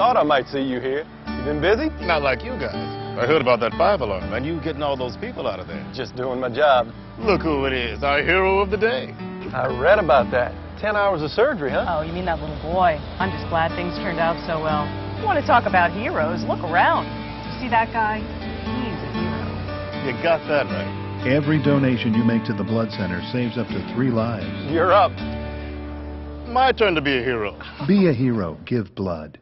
Thought I might see you here. You been busy? Not like you guys. I heard about that five alarm and you getting all those people out of there. Just doing my job. Look who it is, our hero of the day. I read about that. Ten hours of surgery, huh? Oh, you mean that little boy? I'm just glad things turned out so well. You want to talk about heroes? Look around. You see that guy? He's a hero. You got that right. Every donation you make to the Blood Center saves up to three lives. You're up. My turn to be a hero. Be a hero. Give blood.